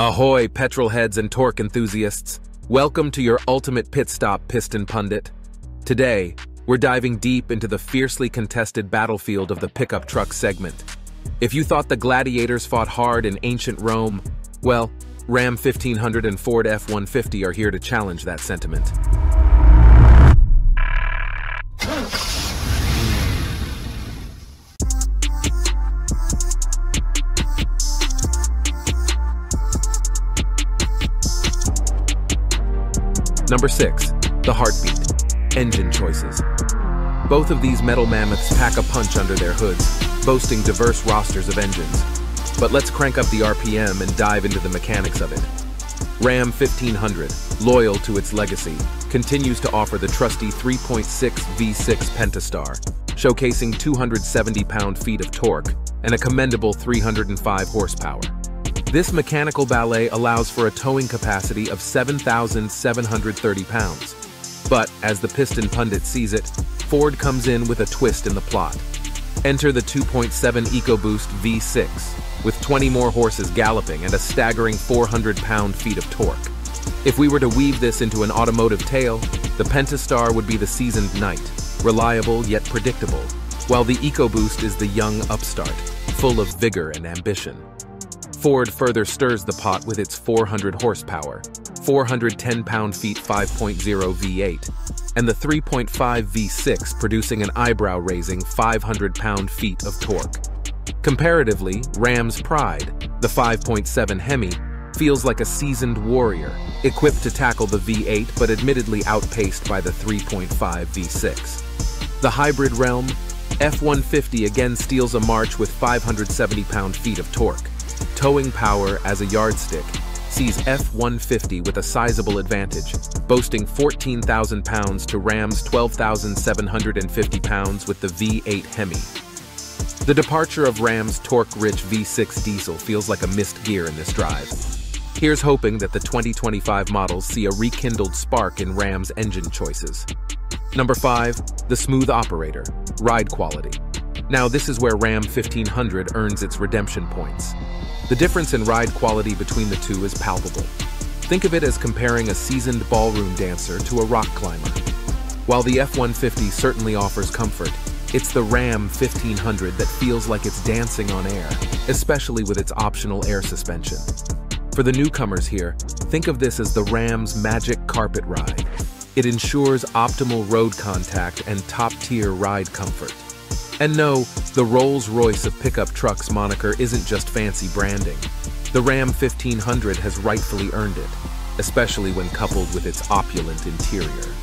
Ahoy, petrol heads and torque enthusiasts. Welcome to your ultimate pit stop, Piston Pundit. Today, we're diving deep into the fiercely contested battlefield of the pickup truck segment. If you thought the gladiators fought hard in ancient Rome, well, Ram 1500 and Ford F-150 are here to challenge that sentiment. Number 6. The Heartbeat. Engine Choices. Both of these metal mammoths pack a punch under their hoods, boasting diverse rosters of engines. But let's crank up the RPM and dive into the mechanics of it. Ram 1500, loyal to its legacy, continues to offer the trusty 3.6 V6 Pentastar, showcasing 270 pound-feet of torque and a commendable 305 horsepower. This mechanical ballet allows for a towing capacity of 7,730 pounds. But, as the Piston Pundit sees it, Ford comes in with a twist in the plot. Enter the 2.7 EcoBoost V6, with 20 more horses galloping and a staggering 400 pound-feet of torque. If we were to weave this into an automotive tale, the Pentastar would be the seasoned knight, reliable yet predictable, while the EcoBoost is the young upstart, full of vigor and ambition. Ford further stirs the pot with its 400 horsepower, 410 pound-feet 5.0 V8, and the 3.5 V6 producing an eyebrow-raising 500 pound-feet of torque. Comparatively, Ram's Pride, the 5.7 Hemi, feels like a seasoned warrior, equipped to tackle the V8 but admittedly outpaced by the 3.5 V6. The hybrid realm, F-150 again steals a march with 570 pound-feet of torque, towing power as a yardstick, sees F-150 with a sizable advantage, boasting 14,000 pounds to Ram's 12,750 pounds with the V8 Hemi. The departure of Ram's torque-rich V6 diesel feels like a missed gear in this drive. Here's hoping that the 2025 models see a rekindled spark in Ram's engine choices. Number 5. The Smooth Operator, Ride Quality. Now this is where Ram 1500 earns its redemption points. The difference in ride quality between the two is palpable. Think of it as comparing a seasoned ballroom dancer to a rock climber. While the F-150 certainly offers comfort, it's the Ram 1500 that feels like it's dancing on air, especially with its optional air suspension. For the newcomers here, think of this as the Ram's magic carpet ride. It ensures optimal road contact and top-tier ride comfort. And no, the Rolls-Royce of pickup trucks moniker isn't just fancy branding. The Ram 1500 has rightfully earned it, especially when coupled with its opulent interior.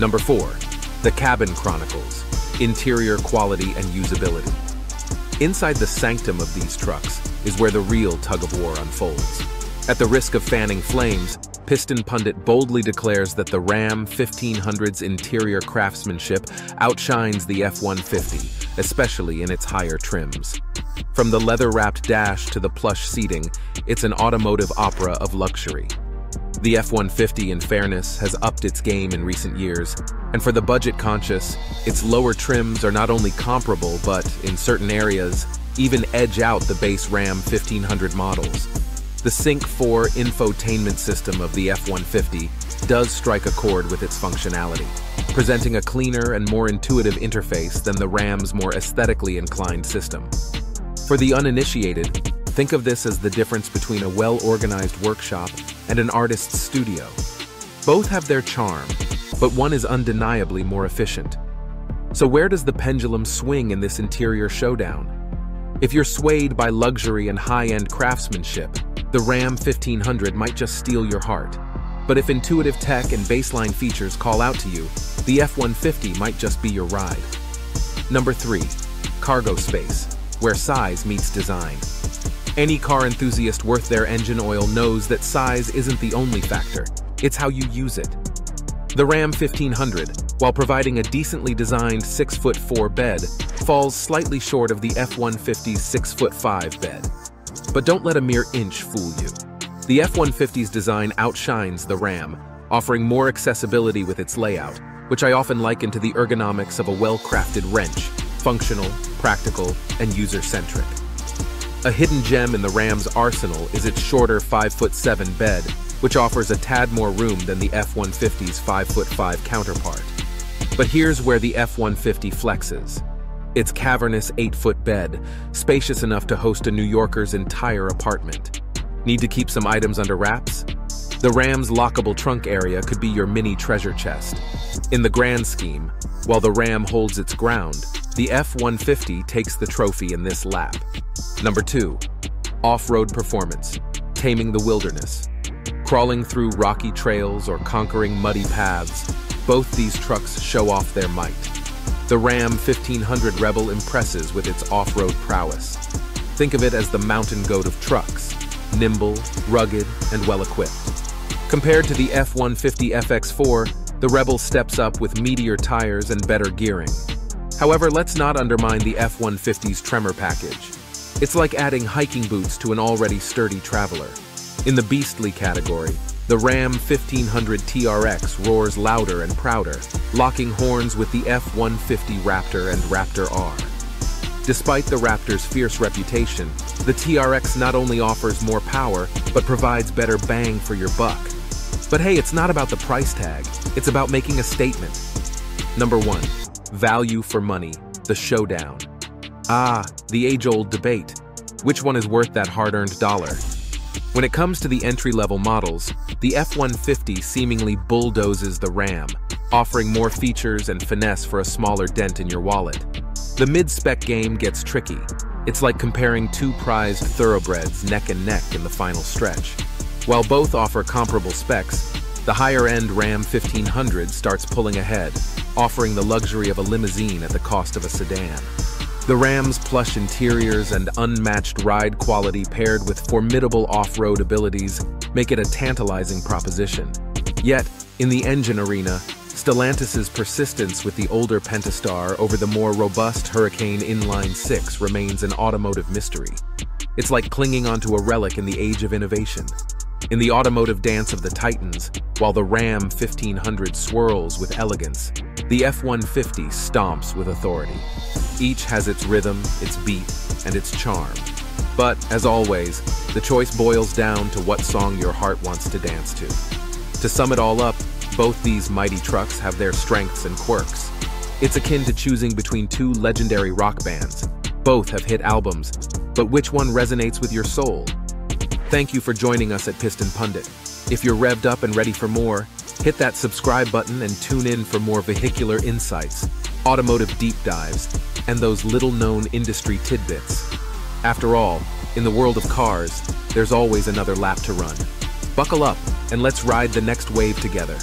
Number 4. The Cabin Chronicles, Interior Quality and Usability. Inside the sanctum of these trucks is where the real tug-of-war unfolds. At the risk of fanning flames, Piston Pundit boldly declares that the Ram 1500's interior craftsmanship outshines the F-150, especially in its higher trims. From the leather-wrapped dash to the plush seating, it's an automotive opera of luxury. The F-150, in fairness, has upped its game in recent years, and for the budget-conscious, its lower trims are not only comparable but, in certain areas, even edge out the base Ram 1500 models. The Sync 4 infotainment system of the F-150 does strike a chord with its functionality presenting a cleaner and more intuitive interface than the RAM's more aesthetically inclined system. For the uninitiated, think of this as the difference between a well-organized workshop and an artist's studio. Both have their charm, but one is undeniably more efficient. So where does the pendulum swing in this interior showdown? If you're swayed by luxury and high-end craftsmanship, the Ram 1500 might just steal your heart. But if intuitive tech and baseline features call out to you, the F-150 might just be your ride. Number 3. Cargo space, where size meets design. Any car enthusiast worth their engine oil knows that size isn't the only factor, it's how you use it. The Ram 1500, while providing a decently designed 6'4 bed, falls slightly short of the F-150's 6'5 bed. But don't let a mere inch fool you. The F-150's design outshines the Ram, offering more accessibility with its layout, which I often liken to the ergonomics of a well-crafted wrench, functional, practical, and user-centric. A hidden gem in the Ram's arsenal is its shorter 5'7 bed, which offers a tad more room than the F-150's 5'5 counterpart. But here's where the F-150 flexes. Its cavernous 8-foot bed, spacious enough to host a New Yorker's entire apartment. Need to keep some items under wraps? The Ram's lockable trunk area could be your mini treasure chest. In the grand scheme, while the Ram holds its ground, the F-150 takes the trophy in this lap. Number 2. Off-road performance, taming the wilderness. Crawling through rocky trails or conquering muddy paths, both these trucks show off their might. The Ram 1500 Rebel impresses with its off-road prowess. Think of it as the mountain goat of trucks, nimble, rugged, and well-equipped. Compared to the F-150 FX4, the Rebel steps up with meteor tires and better gearing. However, let's not undermine the F-150's Tremor package. It's like adding hiking boots to an already sturdy traveler. In the beastly category, the Ram 1500 TRX roars louder and prouder, locking horns with the F-150 Raptor and Raptor R. Despite the Raptor's fierce reputation, the TRX not only offers more power, but provides better bang for your buck. But hey, it's not about the price tag, it's about making a statement. Number 1. Value for money, the showdown. Ah, the age-old debate. Which one is worth that hard-earned dollar? When it comes to the entry-level models, the F-150 seemingly bulldozes the Ram, offering more features and finesse for a smaller dent in your wallet. The mid-spec game gets tricky. It's like comparing two prized thoroughbreds neck and neck in the final stretch. While both offer comparable specs, the higher-end Ram 1500 starts pulling ahead, offering the luxury of a limousine at the cost of a sedan. The Ram's plush interiors and unmatched ride quality paired with formidable off-road abilities make it a tantalizing proposition. Yet, in the engine arena, Stellantis' persistence with the older Pentastar over the more robust Hurricane Inline 6 remains an automotive mystery. It's like clinging onto a relic in the age of innovation. In the automotive dance of the Titans, while the Ram 1500 swirls with elegance, the F-150 stomps with authority. Each has its rhythm, its beat, and its charm. But, as always, the choice boils down to what song your heart wants to dance to. To sum it all up, both these mighty trucks have their strengths and quirks. It's akin to choosing between two legendary rock bands. Both have hit albums, but which one resonates with your soul? Thank you for joining us at Piston Pundit. If you're revved up and ready for more, hit that subscribe button and tune in for more vehicular insights, automotive deep dives, and those little-known industry tidbits. After all, in the world of cars, there's always another lap to run. Buckle up and let's ride the next wave together.